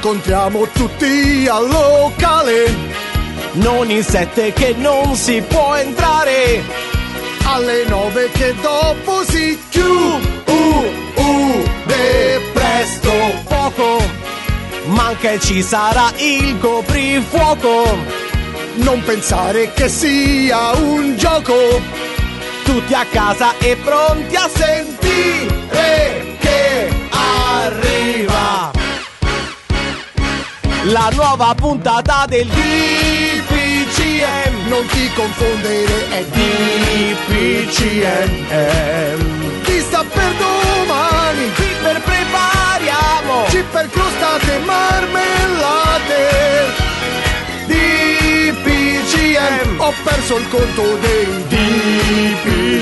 incontriamo tutti al locale. Non in sette che non si può entrare. Alle nove che dopo si chiude. presto poco. Ma anche ci sarà il coprifuoco. Non pensare che sia un gioco. Tutti a casa e pronti a sentire la nuova puntata del DPCM. Non ti confondere, è DPCM. Chi sta per domani? Qui per prepariamo Ci per crostate marmellate. DPCM. Ho perso il conto dei DPCM.